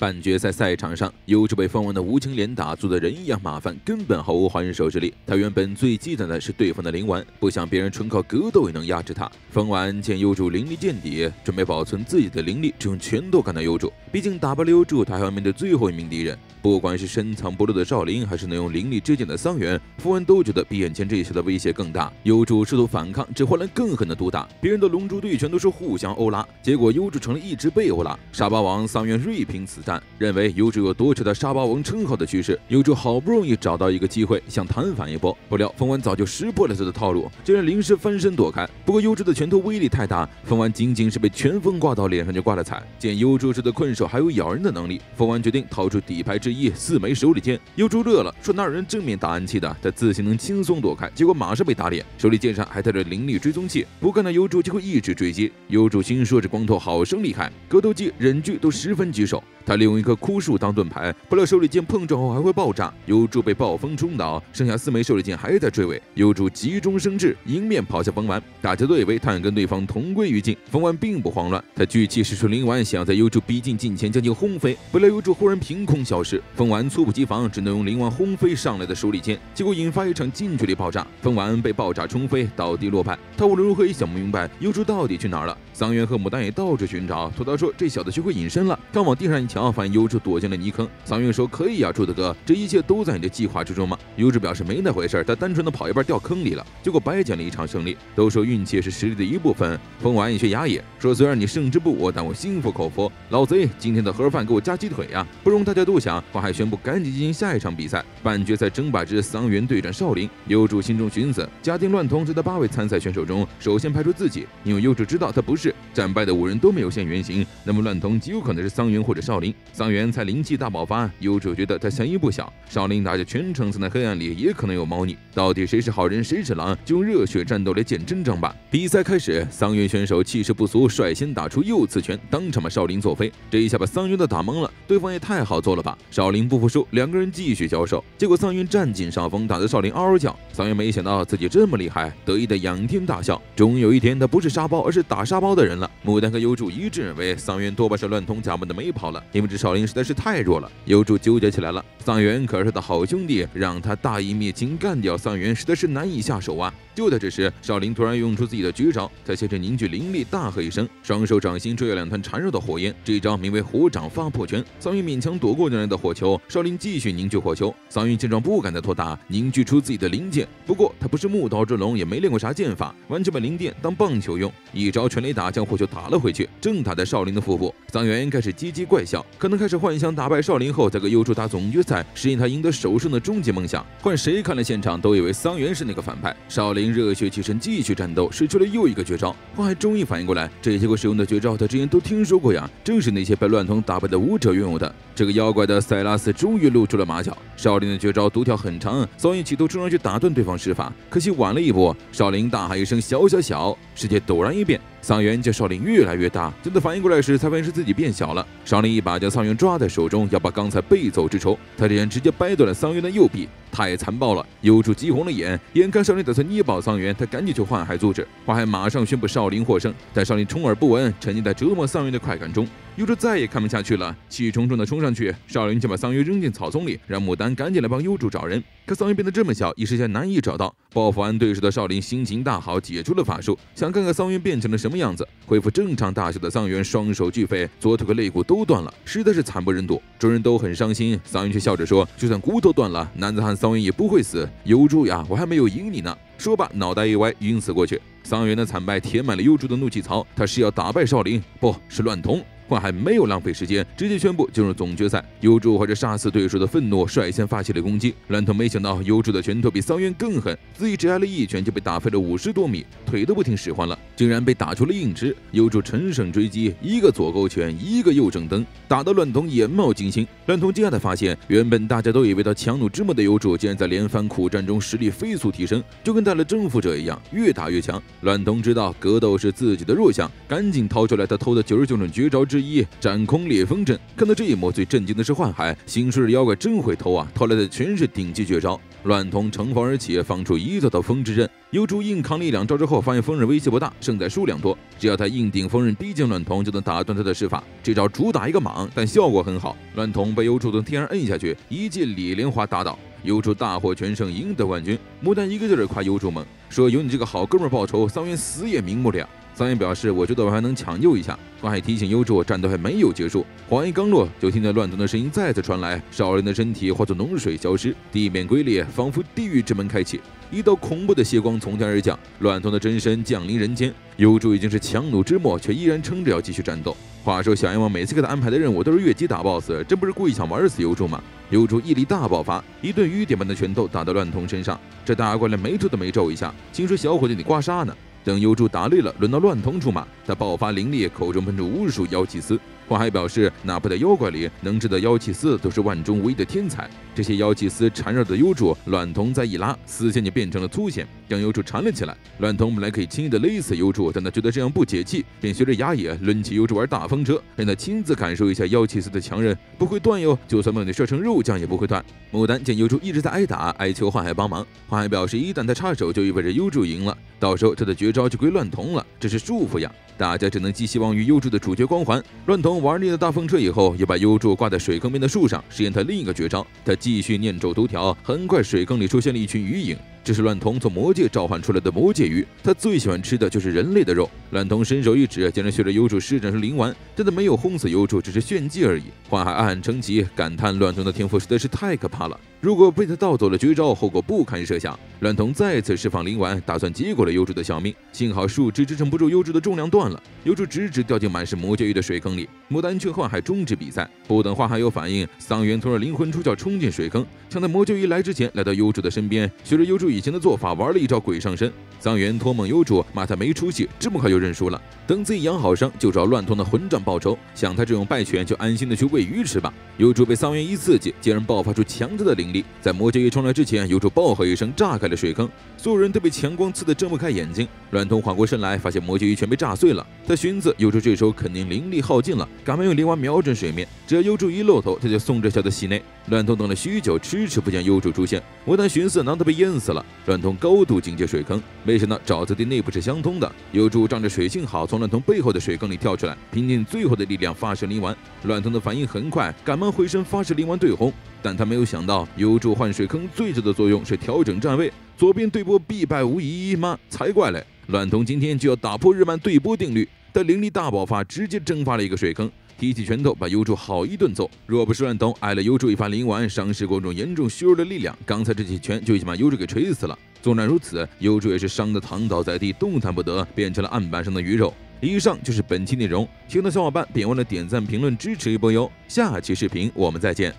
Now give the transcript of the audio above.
半决赛赛场上，优助被风丸的无情连打，做的人一样麻烦，根本毫无还手之力。他原本最忌惮的是对方的灵丸，不想别人纯靠格斗也能压制他。风丸见幽主灵力见底，准备保存自己的灵力，只用拳头干掉幽主。毕竟打败了幽主，他还要面对最后一名敌人。不管是深藏不露的少林，还是能用灵力支剑的桑原，风丸都觉得比眼前这些的威胁更大。优助试图反抗，只换来更狠的毒打。别人的龙珠对拳都是互相殴拉，结果优助成了一直被殴拉。沙巴王桑原锐评此战。认为优助有夺取的沙巴王称号的趋势，优助好不容易找到一个机会想弹反一波，不料风丸早就识破了他的套路，竟然临时翻身躲开。不过优助的拳头威力太大，风丸仅仅是被拳风挂到脸上就挂了彩。见优助这的困兽还有咬人的能力，风丸决定掏出底牌之一四枚手里剑。优助乐了，说哪有人正面打暗器的？他自信能轻松躲开，结果马上被打脸，手里剑上还带着灵力追踪器，不看那优助就会一直追击。优助心说这光头好生厉害，格斗技、忍具都十分棘手。他利用一棵枯树当盾牌，不料手里剑碰撞后还会爆炸。幽助被暴风冲倒，剩下四枚手里剑还在追尾。幽助急中生智，迎面跑向风丸。大家都以为他想跟对方同归于尽，风丸并不慌乱，他举起使出灵丸，想要在幽助逼近近前将其轰飞。不料幽助忽然凭空消失，风丸猝不及防，只能用灵丸轰飞上来的手里剑，结果引发一场近距离爆炸。风丸被爆炸冲飞，倒地落败。他无论如何也想不明白幽助到底去哪儿了。桑原和牡丹也到处寻找，土豆说这小子学会隐身了。刚往地上一瞧。发现优助躲进了泥坑，桑原说：“可以呀，柱子哥，这一切都在你的计划之中吗？”优助表示没那回事，他单纯的跑一半掉坑里了，结果白捡了一场胜利。都说运气是实力的一部分，风丸也学牙也说：“虽然你胜之不武，但我心服口服。老贼，今天的盒饭给我加鸡腿呀！”不容大家多想，花海宣布赶紧进行下一场比赛，半决赛争霸之桑原对战少林。优助心中寻思：嘉定乱童在的八位参赛选手中，首先派出自己，因为优助知道他不是战败的五人都没有现原形，那么乱童极有可能是桑原或者少林。桑原才灵气大爆发，有主觉得他嫌疑不小。少林打着全程藏在黑暗里，也可能有猫腻。到底谁是好人，谁是狼？就用热血战斗来见真章吧。比赛开始，桑原选手气势不俗，率先打出右刺拳，当场把少林作飞。这一下把桑原都打懵了，对方也太好做了吧？少林不服输，两个人继续交手。结果桑原占尽上风，打得少林嗷嗷叫。桑原没想到自己这么厉害，得意的仰天大笑。终有一天，他不是沙包，而是打沙包的人了。牡丹和优助一致认为，桑原多半是乱通假扮的没跑了，因为这少林实在是太弱了。优助纠结起来了，桑原可是他的好兄弟，让他大义灭亲干掉桑原，实在是难以下手啊。就在这时，少林突然用出自己的绝招，他先是凝聚灵力，大喝一声，双手掌心追了两团缠绕的火焰，这一招名为火掌发破拳。桑云勉强躲过那来的火球，少林继续凝聚火球。桑云见状不敢再拖大，凝聚出自己的灵剑。不过他不是木刀之龙，也没练过啥剑法，完全把灵剑当棒球用，一招全雷打将火球打了回去，正打在少林的腹部。桑原开始叽叽怪笑，可能开始幻想打败少林后再跟优助打总决赛，实现他赢得首胜的终极梦想。换谁看了现场都以为桑原是那个反派。少林。热血起身，继续战斗，使出了又一个绝招。花海终于反应过来，这些个使用的绝招，他之前都听说过呀，正是那些被乱童打败的武者拥有的。这个妖怪的塞拉斯终于露出了马脚。少林的绝招独条很长，所以企图冲上去打断对方施法，可惜晚了一步。少林大喊一声：“小小小！”世界陡然一变。桑原见少林越来越大，等他反应过来时，才发现是自己变小了。少林一把将桑原抓在手中，要把刚才被走之仇。他竟然直接掰断了桑原的右臂，太残暴了。幽助急红了眼，眼看少林打算捏爆桑原，他赶紧去幻海阻止。幻海马上宣布少林获胜，但少林充耳不闻，沉浸在折磨桑原的快感中。幽助再也看不下去了，气冲冲地冲上去，少林就把桑原扔进草丛里，让牡丹赶紧来帮幽助找人。可桑原变得这么小，一时间难以找到。报复完对手的少林心情大好，解除了法术，想看看桑原变成了什么样子。恢复正常大小的桑原双手俱废，左腿和肋骨都断了，实在是惨不忍睹。众人都很伤心，桑原却笑着说：“就算骨头断了，男子汉桑桑原也不会死。幽助呀，我还没有赢你呢。”说罢，脑袋一歪，晕死过去。桑原的惨败填满了幽助的怒气槽，他是要打败少林，不是乱通。幻海没有浪费时间，直接宣布进入总决赛。优助怀着杀死对手的愤怒，率先发起了攻击。乱童没想到优助的拳头比桑渊更狠，自己只挨了一拳就被打飞了五十多米，腿都不听使唤了，竟然被打出了硬直。优助乘胜追击，一个左勾拳，一个右正蹬，打得乱童眼冒金星。乱童惊讶地发现，原本大家都以为他强弩之末的优助，竟然在连番苦战中实力飞速提升，就跟带了征服者一样，越打越强。乱童知道格斗是自己的弱项，赶紧掏出来他偷的九十九种绝招之。之一斩空裂风阵。看到这一幕，最震惊的是幻海，新出的妖怪真会偷啊！偷来的全是顶级绝招。乱瞳乘风而起，放出一道道风之阵。幽助硬扛了一两招之后，发现风刃威胁不大，胜在数量多。只要他硬顶风刃逼近乱瞳，就能打断他的施法。这招主打一个莽，但效果很好。乱瞳被幽助从天上摁下去，一记李莲花打倒。幽助大获全胜，赢得冠军。牡丹一个劲儿夸幽助猛，说有你这个好哥们报仇，桑园死也瞑目了。桑园表示，我觉得我还能抢救一下。花海提醒幽助，战斗还没有结束。话音刚落，就听见乱瞳的声音再次传来，少林的身体化作脓水消失，地面龟裂，仿佛地狱之门开启，一道恐怖的血光从天而降，乱瞳的真身降临人间。幽助已经是强弩之末，却依然撑着要继续战斗。话说小阎王每次给他安排的任务都是越级打 BOSS，这不是故意想玩死幽助吗？幽助毅力大爆发，一顿雨点般的拳头打到乱瞳身上，这大怪连眉头都没皱一下，心说小伙子你刮痧呢。等幽猪打累了，轮到乱童出马，他爆发灵力，口中喷出无数妖气丝。话还表示，哪怕在妖怪里，能制造妖气丝都是万中无一的天才。这些妖气丝缠绕着幽助，乱瞳再一拉，丝线就变成了粗线，将幽助缠了起来。乱瞳本来可以轻易的勒死幽助，但他觉得这样不解气，便学着牙野抡起幽助玩大风车，让他亲自感受一下妖气丝的强韧，不会断哟，就算把你射成肉酱也不会断。牡丹见幽助一直在挨打，哀求幻海帮忙。幻海表示，一旦他插手，就意味着幽助赢了，到时候他的绝招就归乱瞳了，这是束缚呀。大家只能寄希望于幽助的主角光环。乱玩腻了大风车以后，又把幽助挂在水坑边的树上，实验他另一个绝招。他继续念咒读条，很快水坑里出现了一群鱼影。这是乱童从魔界召唤出来的魔界鱼，他最喜欢吃的就是人类的肉。乱童伸手一指，竟然学着幽助施展出灵丸，但他没有轰死幽助，只是炫技而已。幻海暗暗称奇，感叹乱童的天赋实在是太可怕了。如果被他盗走了绝招，后果不堪设想。乱童再次释放灵丸，打算接过了幽助的小命。幸好树枝支撑不住幽助的重量，断了，幽助直直掉进满是魔界鱼的水坑里。牡丹劝幻海终止比赛，不等幻海有反应，桑原突然灵魂出窍冲进水坑，抢在魔界鱼来之前来到幽助的身边，学着幽助以前的做法玩了一招鬼上身。桑原托梦幽助，骂他没出息，这么快就认输了。等自己养好伤，就找乱通的混账报仇。像他这种败犬，就安心的去喂鱼吃吧。幽助被桑原一刺激，竟然爆发出强大的灵力，在魔界鱼冲来之前，幽助暴喝一声，炸开了水坑，所有人都被强光刺得睁不开眼睛。乱通缓过身来，发现魔界鱼全被炸碎了。他寻思，幽助这时候肯定灵力耗尽了，赶忙用灵丸瞄准水面。只要幽助一露头，他就送这小子洗内。乱通等了许久，迟迟不见幽助出现。我丹寻思，难道被淹死了？乱瞳高度警戒水坑，没想到沼泽地内部是相通的。幽助仗着水性好，从乱瞳背后的水坑里跳出来，拼尽最后的力量发射灵丸。乱童的反应很快，赶忙回身发射灵丸对轰。但他没有想到，幽助换水坑最直的作用是调整站位，左边对波必败无疑吗？才怪嘞！乱童今天就要打破日漫对波定律，他灵力大爆发，直接蒸发了一个水坑。提起拳头，把幽助好一顿揍。若不是乱东挨了幽助一发灵丸，伤势过重，严重削弱了力量，刚才这几拳就已经把幽助给锤死了。纵然如此，幽助也是伤得躺倒在地，动弹不得，变成了案板上的鱼肉。以上就是本期内容，喜欢的小伙伴别忘了点赞、评论支持一波哟。下期视频我们再见。